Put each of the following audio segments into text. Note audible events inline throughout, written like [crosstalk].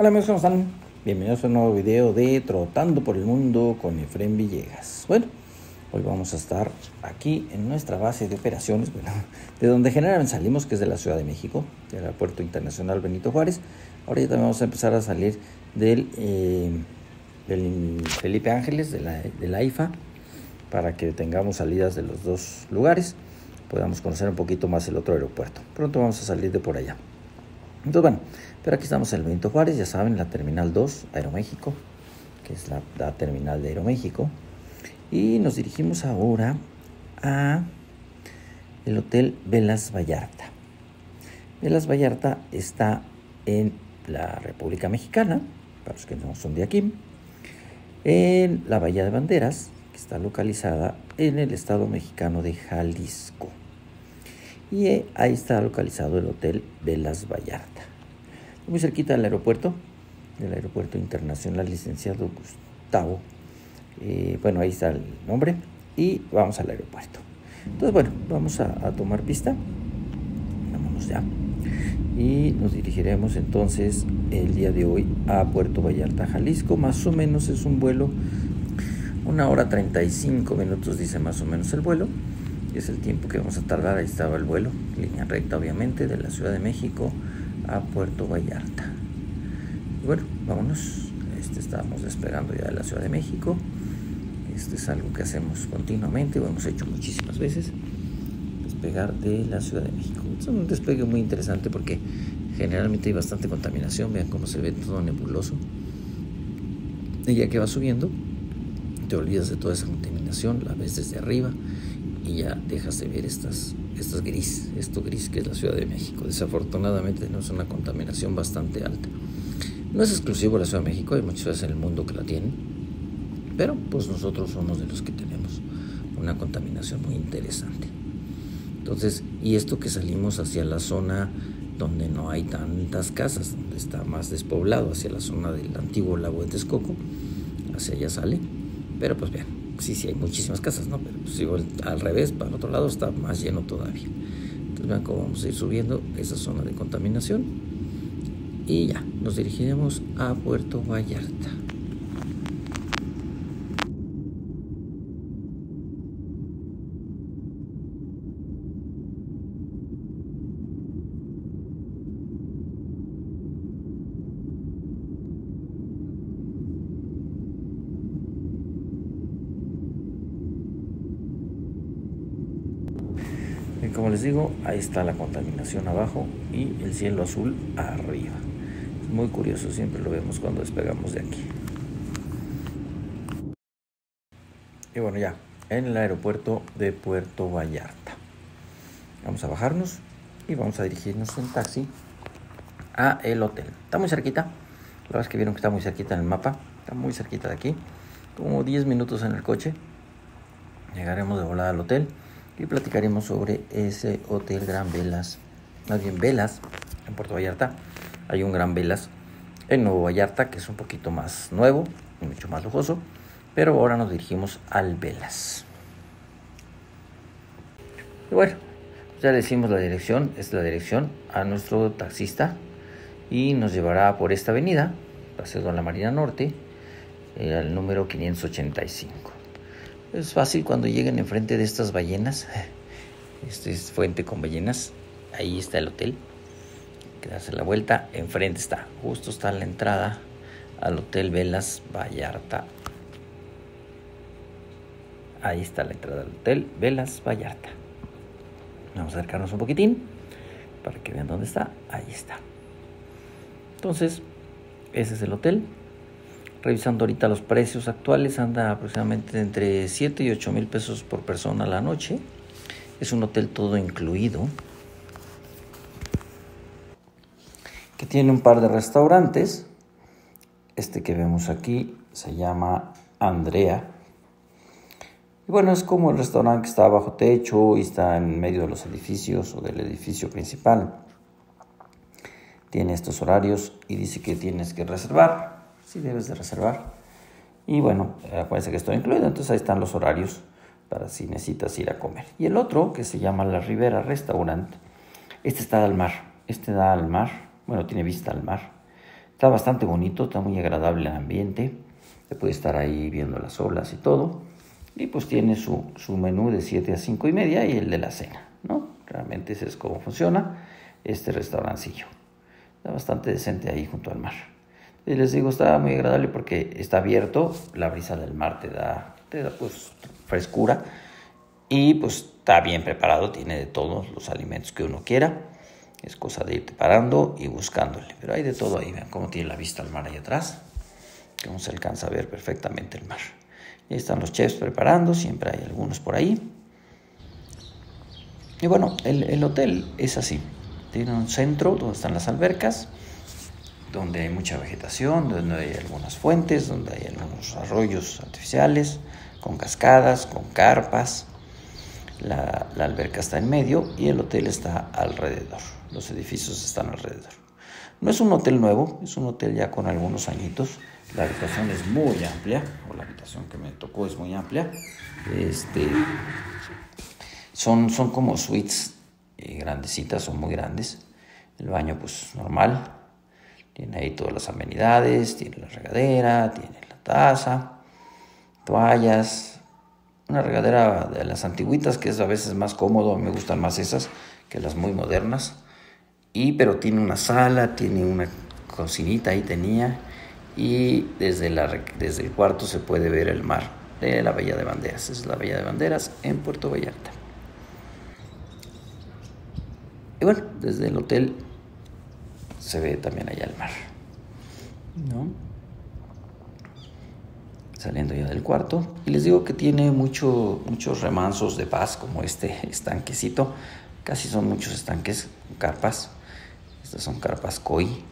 Hola amigos, ¿cómo están? Bienvenidos a un nuevo video de Trotando por el Mundo con Efren Villegas. Bueno, hoy vamos a estar aquí en nuestra base de operaciones, bueno, de donde generalmente salimos, que es de la Ciudad de México, del Aeropuerto Internacional Benito Juárez. Ahora ya también vamos a empezar a salir del, eh, Felipe Ángeles, de la, de la IFA, para que tengamos salidas de los dos lugares, podamos conocer un poquito más el otro aeropuerto. Pronto vamos a salir de por allá. Entonces, bueno, pero aquí estamos en el Benito Juárez, ya saben, la Terminal 2, Aeroméxico, que es la, la terminal de Aeroméxico. Y nos dirigimos ahora a el Hotel Velas Vallarta. Velas Vallarta está en la República Mexicana, para los que no son de aquí, en la Bahía de Banderas, que está localizada en el estado mexicano de Jalisco. Y ahí está localizado el Hotel Velas Vallarta. Muy cerquita del aeropuerto, del Aeropuerto Internacional Licenciado Gustavo. Eh, bueno, ahí está el nombre. Y vamos al aeropuerto. Entonces, bueno, vamos a, a tomar pista. Vámonos ya. Y nos dirigiremos entonces el día de hoy a Puerto Vallarta, Jalisco. Más o menos es un vuelo, una hora 35 minutos dice más o menos el vuelo es el tiempo que vamos a tardar. Ahí estaba el vuelo, línea recta obviamente, de la Ciudad de México a Puerto Vallarta. Bueno, vámonos. Este, estamos despegando ya de la Ciudad de México. Este es algo que hacemos continuamente, lo hemos hecho muchísimas veces. Despegar de la Ciudad de México. Es un despegue muy interesante porque generalmente hay bastante contaminación. Vean cómo se ve todo nebuloso. Y ya que va subiendo, te olvidas de toda esa contaminación, la ves desde arriba y ya dejas de ver estas, estas gris, esto gris que es la Ciudad de México. Desafortunadamente tenemos una contaminación bastante alta. No es exclusivo de la Ciudad de México, hay muchas ciudades en el mundo que la tienen, pero pues nosotros somos de los que tenemos una contaminación muy interesante. Entonces, y esto que salimos hacia la zona donde no hay tantas casas, donde está más despoblado, hacia la zona del antiguo lago de Texcoco, hacia allá sale, pero pues vean, sí, sí hay muchísimas casas, ¿no? Pero pues al revés, para el otro lado está más lleno todavía. Entonces vean cómo vamos a ir subiendo esa zona de contaminación. Y ya, nos dirigiremos a Puerto Vallarta. Y como digo, ahí está la contaminación abajo y el cielo azul arriba. Es muy curioso, siempre lo vemos cuando despegamos de aquí. Y bueno, ya, en el aeropuerto de Puerto Vallarta. Vamos a bajarnos y vamos a dirigirnos en taxi a el hotel. Está muy cerquita. La verdad es que vieron que está muy cerquita en el mapa. Está muy cerquita de aquí. Como 10 minutos en el coche. Llegaremos de volada al hotel y platicaremos sobre ese hotel Gran Velas, más bien Velas, en Puerto Vallarta. Hay un Gran Velas en Nuevo Vallarta, que es un poquito más nuevo y mucho más lujoso, pero ahora nos dirigimos al Velas. Y bueno, ya decimos la dirección, es la dirección a nuestro taxista y nos llevará por esta avenida, Paseo de la Marina Norte, eh, al número 585. Es fácil cuando lleguen enfrente de estas ballenas. Este es fuente con ballenas. Ahí está el hotel. Quedarse la vuelta. Enfrente está. Justo está la entrada al Hotel Velas Vallarta. Ahí está la entrada al Hotel Velas Vallarta. Vamos a acercarnos un poquitín para que vean dónde está. Ahí está. Entonces, ese es el hotel. Revisando ahorita los precios actuales, anda aproximadamente entre 7 y 8 mil pesos por persona a la noche. Es un hotel todo incluido. Que tiene un par de restaurantes. Este que vemos aquí se llama Andrea. Y bueno, es como el restaurante que está bajo techo y está en medio de los edificios o del edificio principal. Tiene estos horarios y dice que tienes que reservar sí debes de reservar. Y bueno, acuérdense que estoy incluido, entonces ahí están los horarios para si necesitas ir a comer. Y el otro, que se llama La Ribera Restaurant, este está al mar, este da al mar, bueno, tiene vista al mar, Está bastante bonito, está muy agradable el ambiente. Se puede estar ahí viendo las olas y todo. Y pues tiene su, su menú de 7 a 5 y media y el de la cena, ¿no? Realmente ese es cómo funciona este restaurancillo. Está bastante decente ahí junto al mar. Y les digo, está muy agradable porque está abierto, la brisa del mar te da, te da pues frescura y pues está bien preparado, tiene de todos los alimentos que uno quiera. Es cosa de irte parando y buscándole. Pero hay de todo ahí, vean cómo tiene la vista al mar ahí atrás. Cómo se alcanza a ver perfectamente el mar. Y están los chefs preparando, siempre hay algunos por ahí. Y bueno, el, el hotel es así. Tiene un centro donde están las albercas, donde hay mucha vegetación, donde hay algunas fuentes, donde hay algunos arroyos artificiales, con cascadas, con carpas. La, la, alberca está en medio y el hotel está alrededor. Los edificios están alrededor. No es un hotel nuevo, es un hotel ya con algunos añitos. La habitación es muy amplia, o la habitación que me tocó es muy amplia. Este, son, son como suites eh, grandecitas, son muy grandes. El baño pues normal. Tiene ahí todas las amenidades, tiene la regadera, tiene la taza, toallas, una regadera de las antiguitas que es a veces más cómodo, me gustan más esas que las muy modernas. Y pero tiene una sala, tiene una cocinita ahí tenía y desde, la, desde el cuarto se puede ver el mar de la Bahía de Banderas. Es la Bahía de Banderas en Puerto Vallarta. Y bueno, desde el hotel se ve también allá el mar. ¿No? Saliendo ya del cuarto. Y les digo que tiene mucho, muchos remansos de paz, como este [laughs] estanquecito. Casi son muchos estanques, carpas. Estas son carpas koi.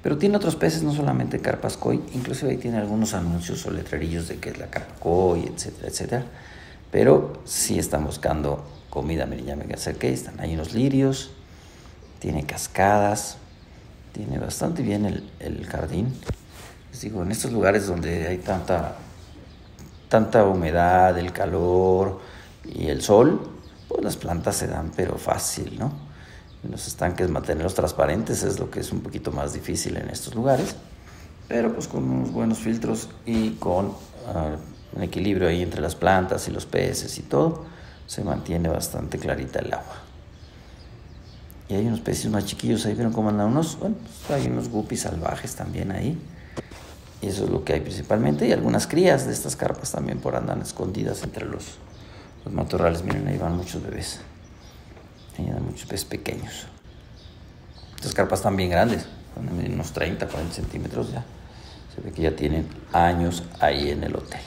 Pero tiene otros peces, no solamente carpas koi. Inclusive ahí tiene algunos anuncios o letrerillos de que es la carpa koi, etcétera, etcétera. Pero si están buscando comida, me ya me acerqué, están ahí unos lirios, tiene cascadas, tiene bastante bien el, el, jardín. Les digo, en estos lugares donde hay tanta, tanta humedad, el calor y el sol, pues las plantas se dan pero fácil, ¿no? Los estanques mantenerlos transparentes es lo que es un poquito más difícil en estos lugares, pero pues con unos buenos filtros y con uh, un equilibrio ahí entre las plantas y los peces y todo, se mantiene bastante clarita el agua. Y hay unos peces más chiquillos ahí, vieron cómo andan unos, bueno, hay unos guppies salvajes también ahí. Y eso es lo que hay principalmente. Y algunas crías de estas carpas también por andan escondidas entre los, los matorrales. Miren, ahí van muchos bebés. Ahí andan muchos peces pequeños. Estas carpas están bien grandes, unos 30, 40 centímetros ya. Se ve que ya tienen años ahí en el hotel.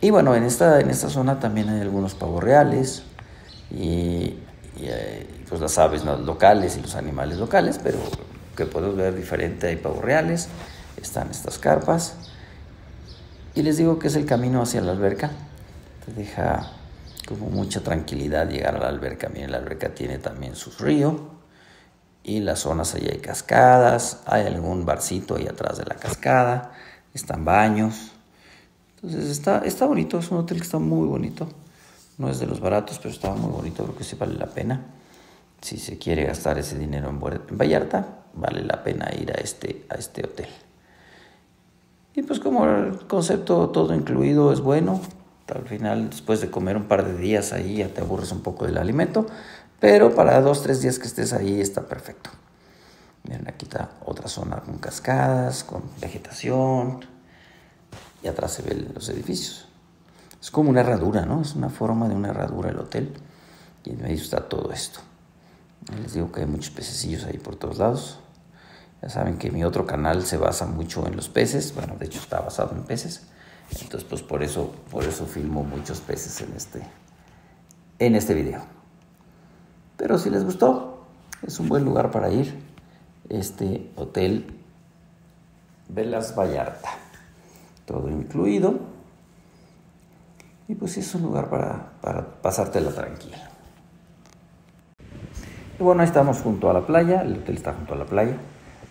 Y bueno, en esta, en esta zona también hay algunos pavos reales y, y pues las aves locales y los animales locales, pero que podemos ver diferente, hay pavos reales, están estas carpas. Y les digo que es el camino hacia la alberca, te deja como mucha tranquilidad llegar a la alberca. Miren, la alberca tiene también su río y las zonas allí hay cascadas, hay algún barcito ahí atrás de la cascada, están baños. Entonces está, está bonito, es un hotel que está muy bonito. No es de los baratos, pero está muy bonito, creo que sí vale la pena. Si se quiere gastar ese dinero en Vallarta, vale la pena ir a este, a este hotel. Y pues como el concepto todo incluido es bueno, al final después de comer un par de días ahí ya te aburres un poco del alimento, pero para dos, tres días que estés ahí está perfecto. Miren, aquí está otra zona con cascadas, con vegetación, y atrás se ven los edificios. Es como una herradura, ¿no? Es una forma de una herradura el hotel. Y en medio está todo esto. Les digo que hay muchos pececillos ahí por todos lados. Ya saben que mi otro canal se basa mucho en los peces. Bueno, de hecho está basado en peces. Entonces, pues por eso, por eso filmo muchos peces en este, en este video. Pero si les gustó, es un buen lugar para ir. Este hotel Velas Vallarta todo incluido. Y pues es un lugar para, para pasártela tranquila. Y bueno, ahí estamos junto a la playa, el hotel está junto a la playa.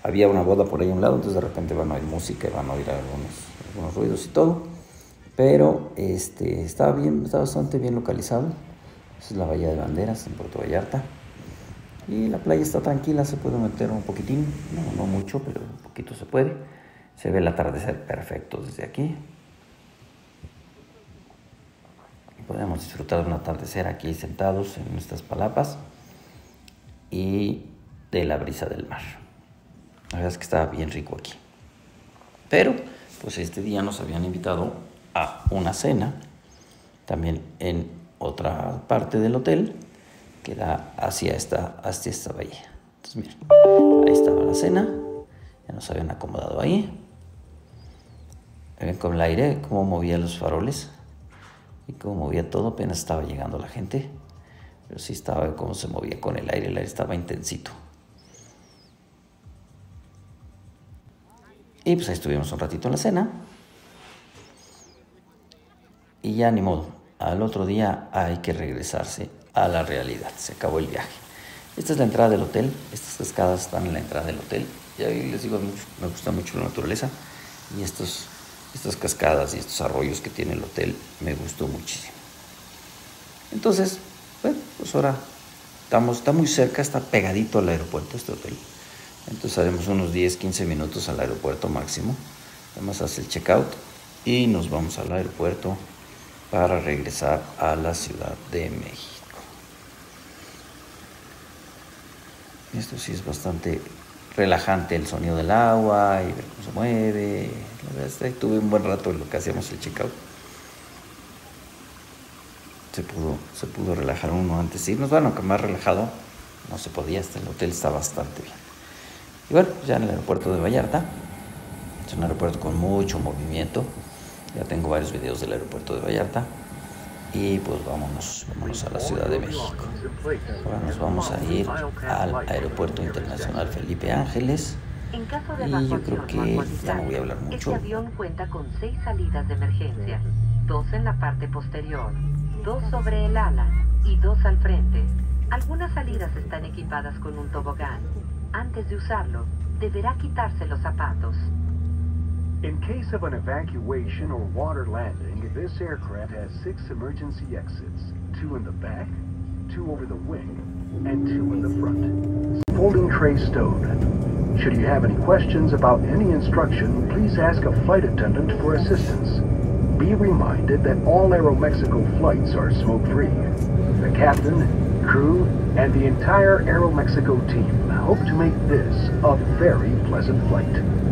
Había una boda por ahí a un lado, entonces de repente van a oír música y van a oír algunos, ruidos y todo. Pero este, está, bien, está bastante bien localizado. Esa es la Bahía de Banderas en Puerto Vallarta. Y la playa está tranquila, se puede meter un poquitín, no, no mucho, pero un poquito se puede. Se ve el atardecer perfecto desde aquí. Disfrutar de un atardecer aquí sentados en nuestras palapas y de la brisa del mar. La verdad es que estaba bien rico aquí. Pero, pues este día nos habían invitado a una cena, también en otra parte del hotel, que da hacia esta, hacia esta bahía. Entonces, miren, ahí estaba la cena, ya nos habían acomodado ahí. Ven con el aire, cómo movía los faroles y cómo movía todo, apenas estaba llegando la gente, pero sí estaba cómo se movía con el aire, el aire estaba intensito. Y pues ahí estuvimos un ratito en la cena. Y ya ni modo, al otro día hay que regresarse a la realidad, se acabó el viaje. Esta es la entrada del hotel, estas cascadas están en la entrada del hotel. Y ahí les digo, me gusta mucho la naturaleza y estos estas cascadas y estos arroyos que tiene el hotel me gustó muchísimo. Entonces, bueno, pues ahora estamos, está muy cerca, está pegadito al aeropuerto este hotel. Entonces haremos unos 10, 15 minutos al aeropuerto máximo. Además hace el checkout y nos vamos al aeropuerto para regresar a la Ciudad de México. Esto sí es bastante relajante el sonido del agua y ver cómo se mueve. La verdad es que tuve un buen rato en lo que hacíamos el checkout. Se pudo, se pudo relajar uno antes de irnos. Bueno, aunque más relajado no se podía, hasta el hotel está bastante bien. Y bueno, ya en el aeropuerto de Vallarta, es un aeropuerto con mucho movimiento. Ya tengo varios videos del aeropuerto de Vallarta. Y pues vámonos, vámonos a la Ciudad de México. Ahora nos vamos a ir al Aeropuerto Internacional Felipe Ángeles. Y yo creo que ya no voy a hablar mucho. Este avión cuenta con seis salidas de emergencia, dos en la parte posterior, dos sobre el ala y dos al frente. Algunas salidas están equipadas con un tobogán. Antes de usarlo, deberá quitarse los zapatos. In case of an evacuation or water landing, this aircraft has six emergency exits, two in the back, two over the wing, and two in the front. Folding tray stowed. Should you have any questions about any instruction, please ask a flight attendant for assistance. Be reminded that all Aeromexico flights are smoke-free. The captain, crew, and the entire Aeromexico team hope to make this a very pleasant flight.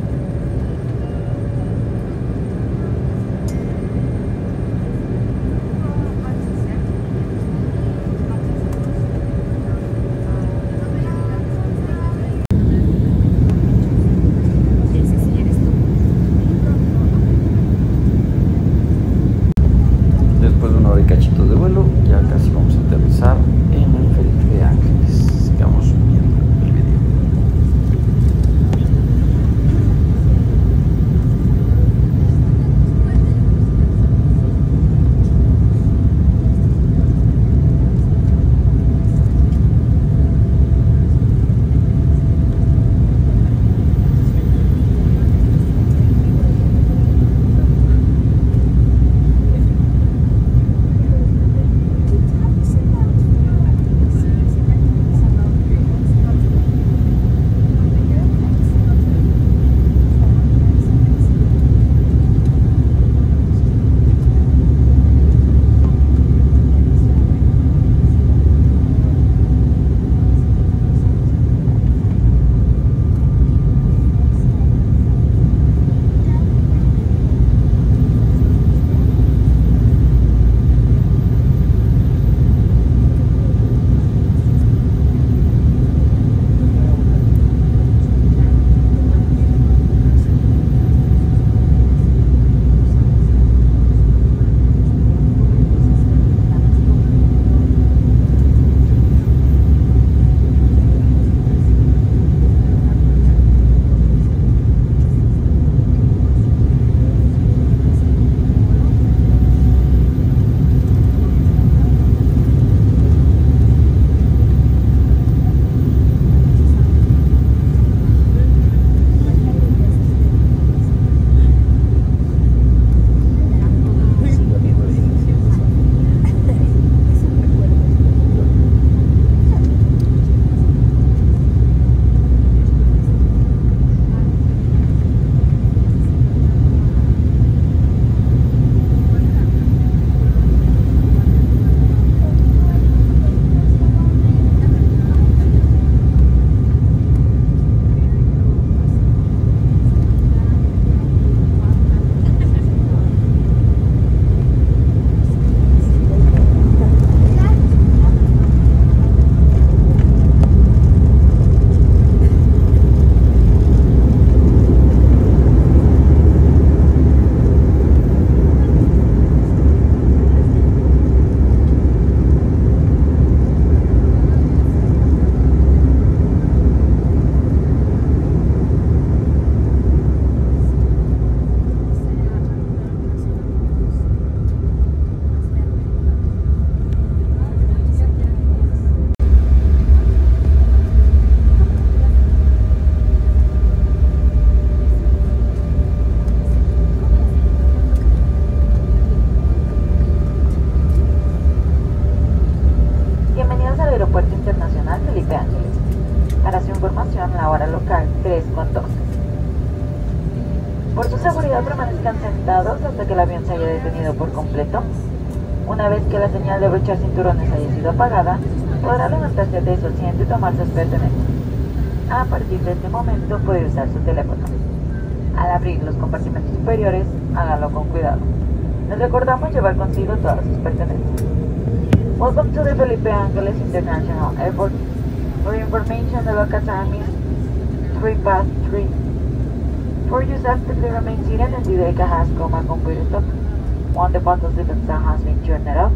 Brochar cinturones haya sido apagada, podrá levantarse de su asiento y tomar sus pertenencias. A partir de este momento puede usar su teléfono. Al abrir los compartimentos superiores, hágalo con cuidado. Les recordamos llevar consigo todas sus pertenencias. Welcome to the Felipe Ángeles International Airport. For information, time is 3 past 3. For use actively remain seated and the has come and computer stop. One the bottle has been turned off.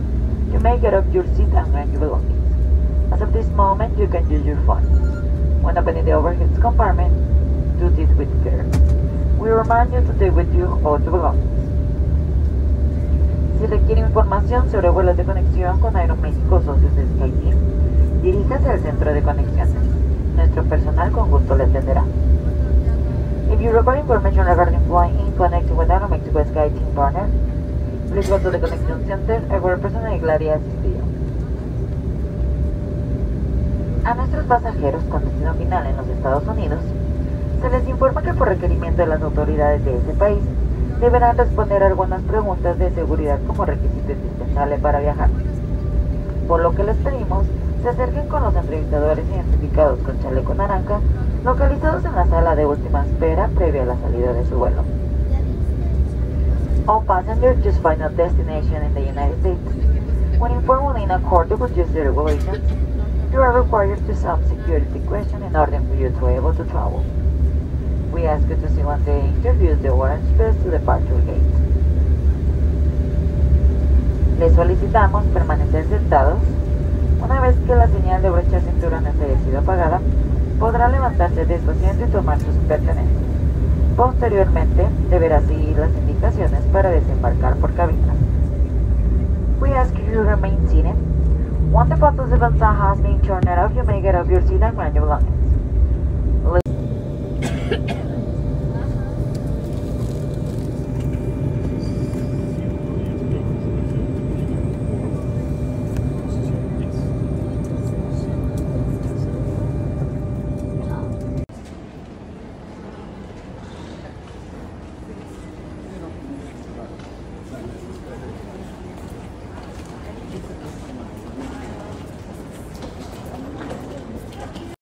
You may get up your seat and grab your belongings. As of this moment, you can use your phone. When opening the overhead compartment, do this with care. We remind you to take with you all the belongings. Si requiere información sobre vuelos de conexión con Aeroméxico socios de SkyTeam, diríjase al centro de conexiones. Nuestro personal con gusto le atenderá. If you require information regarding flying in connecting with Aeromexico SkyTeam partner, please go to the center where personal gladly assist you. A nuestros pasajeros con destino final en los Estados Unidos, se les informa que por requerimiento de las autoridades de ese país, deberán responder algunas preguntas de seguridad como requisito indispensable para viajar. Por lo que les pedimos se acerquen con los entrevistadores identificados con chaleco naranja, localizados en la sala de última espera previa a la salida de su vuelo. All passengers just find a destination in the United States. When informed in accordance with just the regulations, you are required to some security question in order for you to be able to travel. We ask you to see when they introduce the orange bus to the departure gate. Les solicitamos permanecer sentados. Una vez que la señal de brocha cinturones haya sido apagada, podrá levantarse de su asiento y tomar sus pertenencias. Posteriormente, deberá seguir las indicaciones para desembarcar por cabinas. We ask you to remain seated. Once the participant has been turned off, you may get off your seat and run your luggage.